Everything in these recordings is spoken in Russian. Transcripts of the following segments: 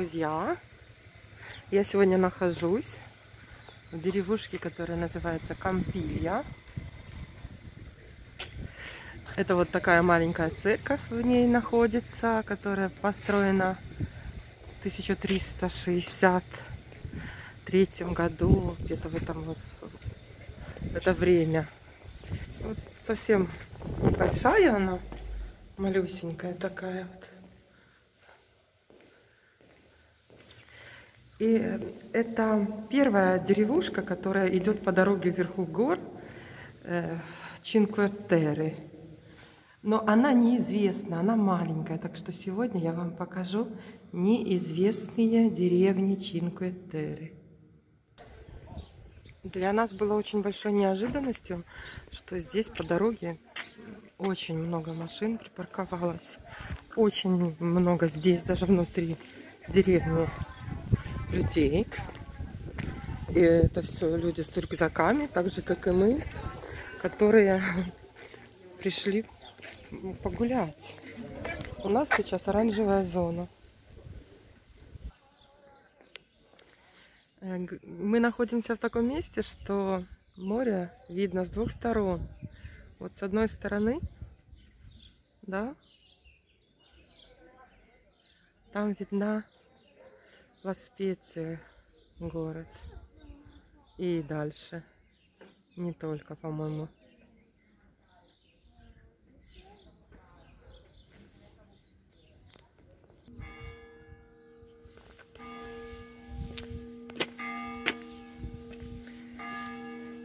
друзья! Я сегодня нахожусь в деревушке, которая называется Кампилья. Это вот такая маленькая церковь в ней находится, которая построена в 1363 году, где-то в этом вот в это время. Вот совсем небольшая она, малюсенькая такая вот. И это первая деревушка, которая идет по дороге вверху гор э. Но она неизвестна, она маленькая. Так что сегодня я вам покажу неизвестные деревни Чинкуэртеры. Для нас было очень большой неожиданностью, что здесь по дороге очень много машин припарковалось. Очень много здесь, даже внутри деревни людей. И это все люди с рюкзаками, так же, как и мы, которые пришли погулять. У нас сейчас оранжевая зона. Э, мы находимся в таком месте, что море видно с двух сторон. Вот с одной стороны, да, там видна Лас-Специя город. И дальше. Не только, по-моему.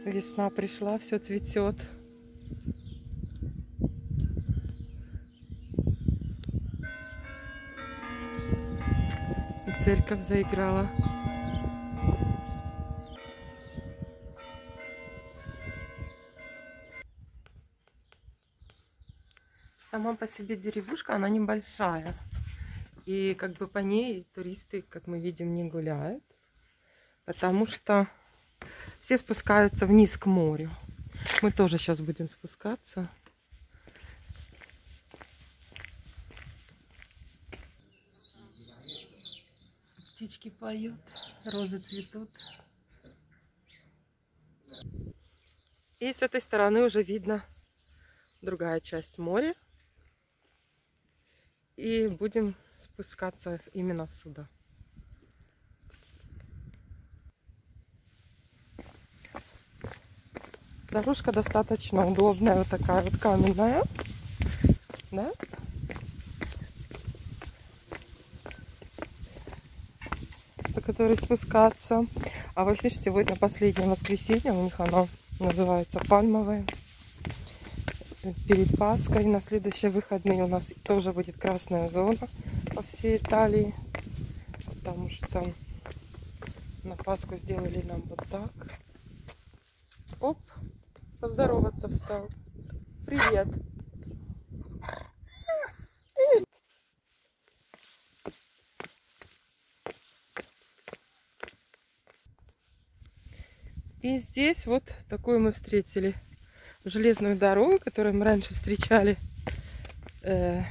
Весна пришла, все цветет. Церковь заиграла. Сама по себе деревушка, она небольшая. И как бы по ней туристы, как мы видим, не гуляют. Потому что все спускаются вниз к морю. Мы тоже сейчас будем спускаться. Птички поют, розы цветут. И с этой стороны уже видно другая часть моря. И будем спускаться именно сюда. Дорожка достаточно удобная, вот такая вот каменная. Да? Которые спускаться. А вот видишь, сегодня последнее воскресенье, у них оно называется пальмовое. Перед Пасхой на следующие выходные у нас тоже будет красная зона по всей Италии. Потому что на Пасху сделали нам вот так. Оп, поздороваться встал. Привет. И здесь вот такую мы встретили железную дорогу, которую мы раньше встречали э,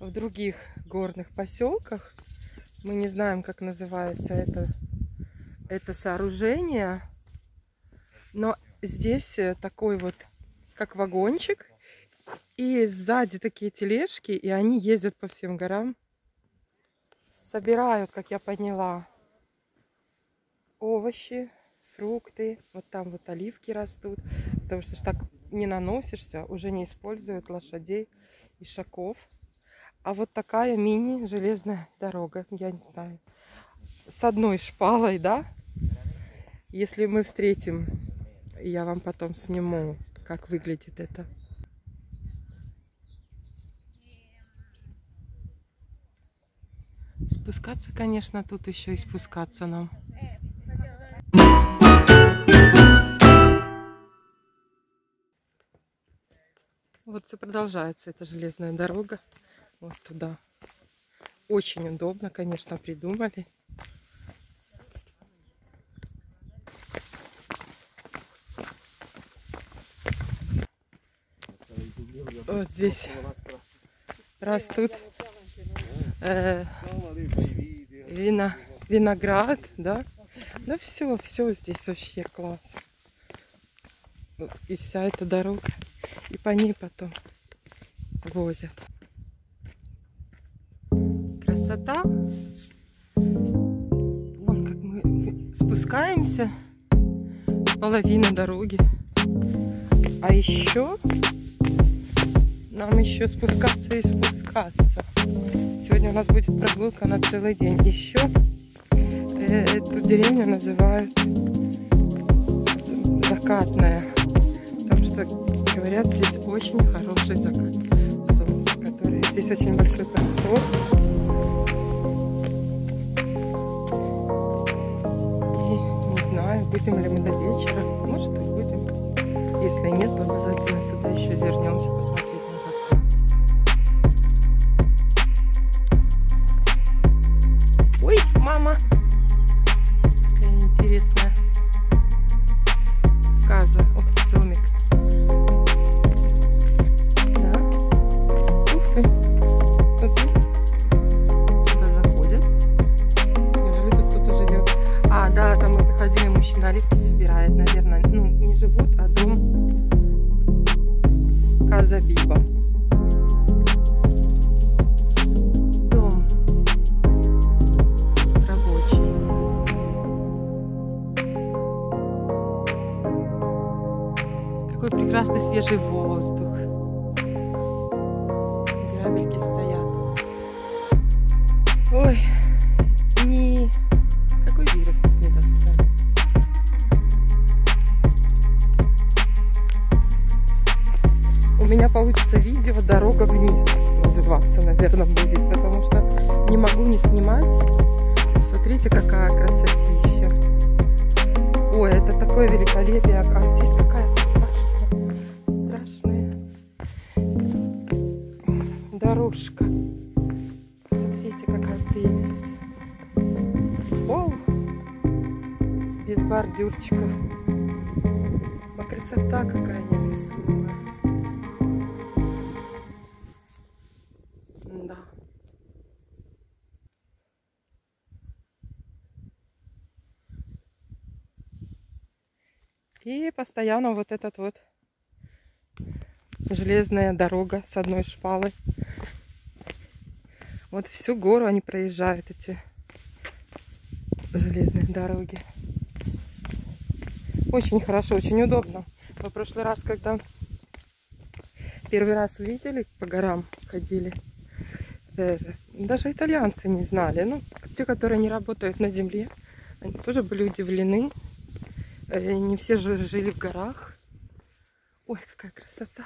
в других горных поселках. Мы не знаем, как называется это, это сооружение. Но здесь э, такой вот, как вагончик. И сзади такие тележки, и они ездят по всем горам. Собирают, как я поняла, овощи, фрукты. Вот там вот оливки растут. Потому что ж так не наносишься, уже не используют лошадей и шаков. А вот такая мини-железная дорога, я не знаю, с одной шпалой, да? Если мы встретим, я вам потом сниму, как выглядит это. Спускаться, конечно, тут еще и спускаться нам. Вот все продолжается эта железная дорога. Вот туда. Очень удобно, конечно, придумали. Вот здесь растут э, вина, виноград, да. Да все, все здесь вообще класс. И вся эта дорога. И по ней потом возят. Красота. Вон как мы спускаемся. Половина дороги. А еще нам еще спускаться и спускаться. Сегодня у нас будет прогулка на целый день. Еще э, эту деревню называют закатная. Потому что, говорят, здесь очень хороший закат солнца, который здесь очень большой простор. И не знаю, будем ли мы до вечера. Может и будем. Если нет, то обязательно сюда еще вернемся посмотреть. Грабельки стоят. Ой, ни какой вирус тут не достанет. У меня получится видео «Дорога вниз» называться, наверное, будет, потому что не могу не снимать. Смотрите, какая красотища. Ой, это такое великолепие. А здесь дорожка. Смотрите, какая прелесть. О, без бордюрчиков. А красота какая невесомая. Да. И постоянно вот этот вот железная дорога с одной шпалой. Вот всю гору они проезжают, эти железные дороги. Очень хорошо, очень удобно. Мы в прошлый раз, когда первый раз увидели, по горам ходили, э, даже итальянцы не знали. Ну, те, которые не работают на земле, они тоже были удивлены. Э, не все же жили в горах. Ой, какая красота!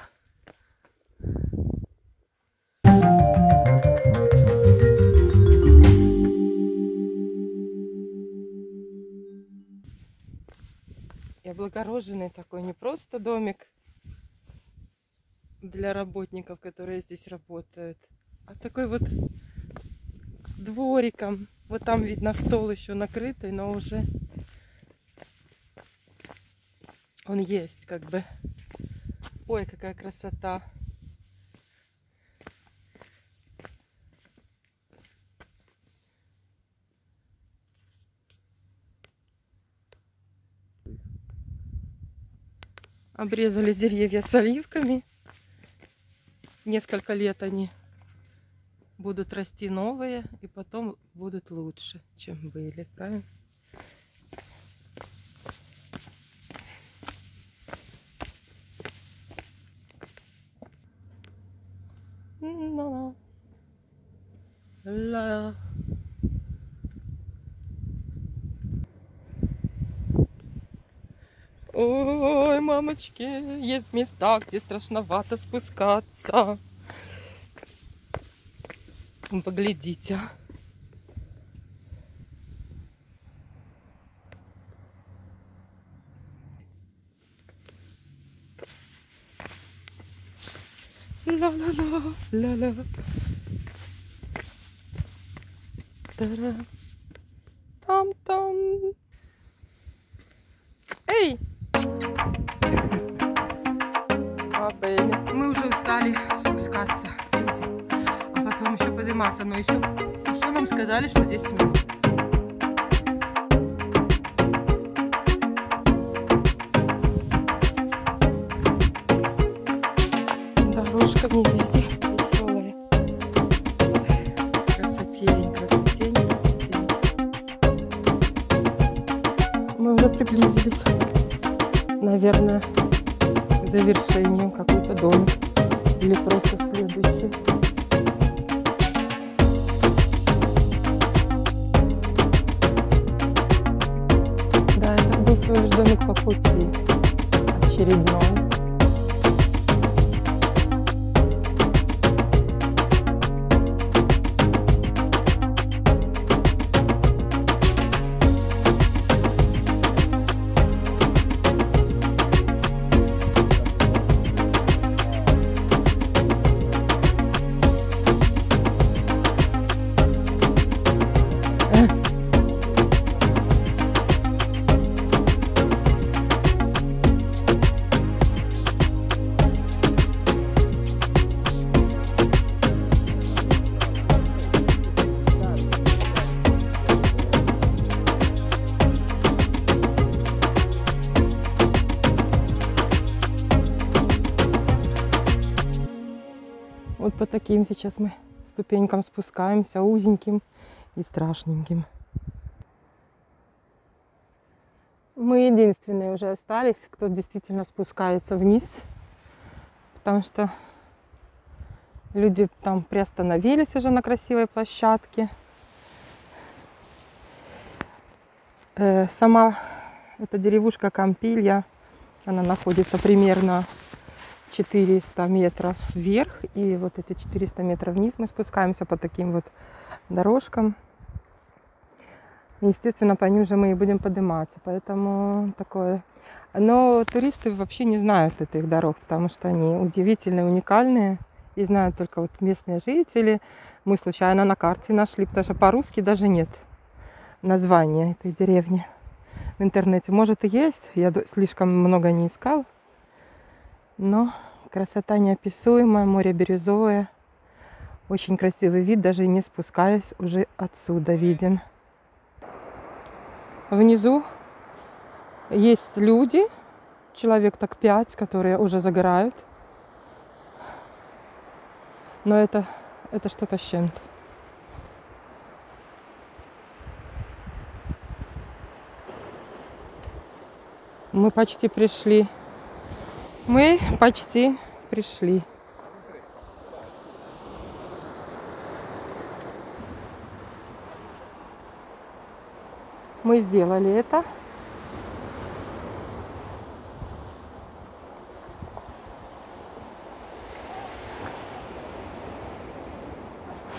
Облагороженный такой, не просто домик для работников, которые здесь работают, а такой вот с двориком. Вот там видно стол еще накрытый, но уже он есть как бы. Ой, какая красота. Обрезали деревья с оливками. Несколько лет они будут расти новые, и потом будут лучше, чем были, правильно? La. Ой, мамочки, есть места, где страшновато спускаться. Поглядите. Ла-ла-ла, ла-ла. Та-ра. Там-там. Эй! в. Мы уже стали спускаться, а потом еще подниматься. Ну Но еще, еще нам сказали, что 10 минут. Дорожка не везде. Мы уже приблизились, наверное, к завершению какой-то домик. Или просто следующий. Да, это был всего лишь домик по пути. Очередной. По таким сейчас мы ступенькам спускаемся, узеньким и страшненьким. Мы единственные уже остались, кто действительно спускается вниз, потому что люди там приостановились уже на красивой площадке. Э, Сама эта деревушка Кампилья, она находится примерно 400 метров вверх, и вот эти 400 метров вниз мы спускаемся по таким вот дорожкам. Естественно, по ним же мы и будем подниматься, поэтому такое. Но туристы вообще не знают этих дорог, потому что они удивительные, уникальные, и знают только вот местные жители. Мы случайно на карте нашли, потому что по-русски даже нет названия этой деревни в интернете. Может и есть, я слишком много не искала. Но красота неописуемая, море бирюзовое. Очень красивый вид, даже не спускаясь, уже отсюда виден. Внизу есть люди, человек так пять, которые уже загорают. Но это, это что-то с чем-то. Мы почти пришли. Мы почти пришли. Мы сделали это.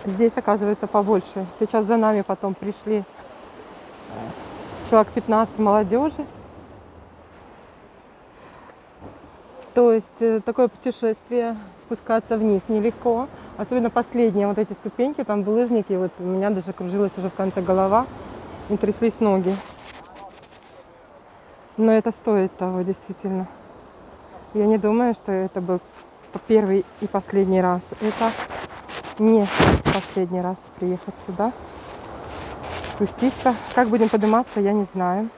Здесь, оказывается, побольше. Сейчас за нами потом пришли человек 15 молодежи. То есть э, такое путешествие спускаться вниз нелегко. Особенно последние вот эти ступеньки, там булыжники. Вот у меня даже кружилась уже в конце голова и тряслись ноги. Но это стоит того, действительно. Я не думаю, что это был первый и последний раз. Это не последний раз приехать сюда, спуститься. Как будем подниматься, я не знаю.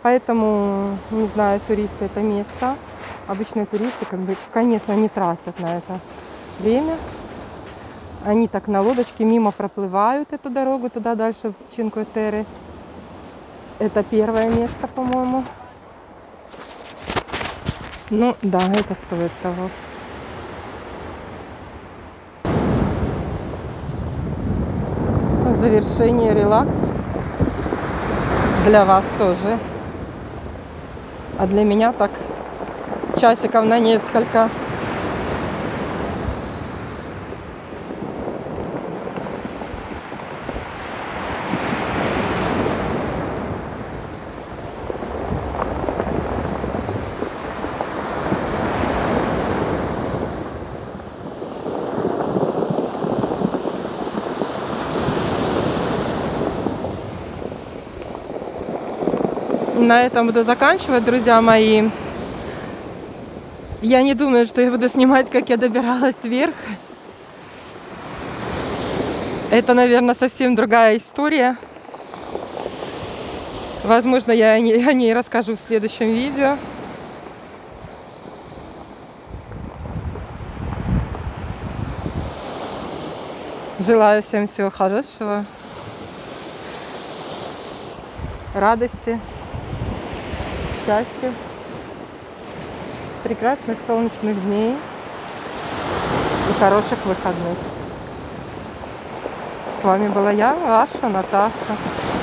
Поэтому не знаю туристы это место. Обычные туристы, как бы, конечно, не тратят на это время. Они так на лодочке мимо проплывают эту дорогу туда дальше, в Чинкуэтере. Это первое место, по-моему. Ну да, это стоит того. В завершение релакс. Для вас тоже. А для меня так часиков на несколько. На этом буду заканчивать, друзья мои. Я не думаю, что я буду снимать, как я добиралась вверх. Это, наверное, совсем другая история. Возможно, я о ней, о расскажу в следующем видео. Желаю всем всего хорошего, радости, счастья, прекрасных солнечных дней и хороших выходных. С вами была я, ваша Наташа.